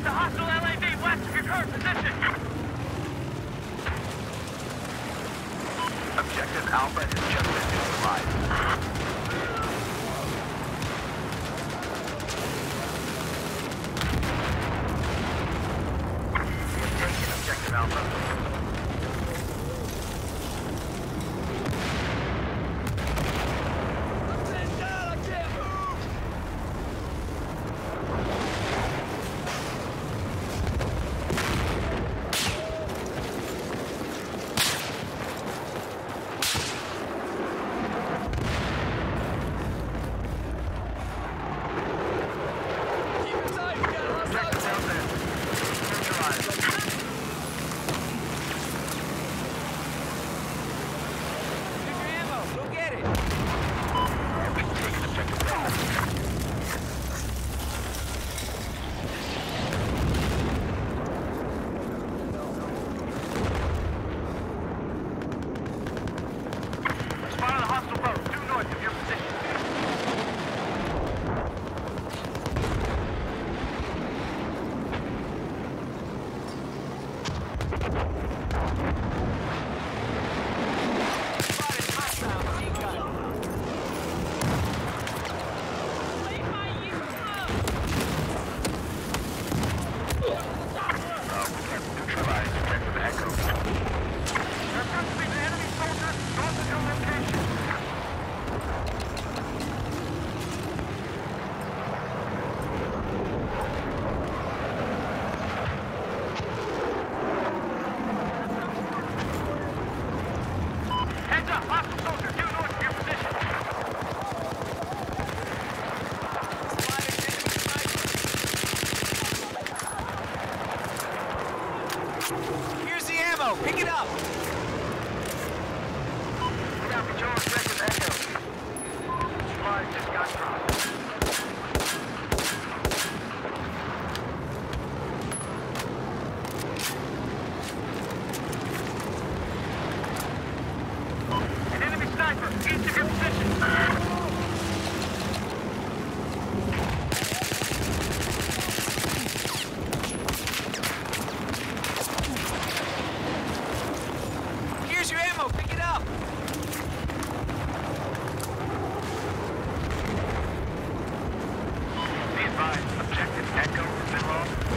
It's hostile LAV west of your current position. Objective Alpha has just been neutralized. We have taken Objective Alpha. Pick it up. Copy, Objective Echo. Supplies just got dropped. Objective Echo Bravo.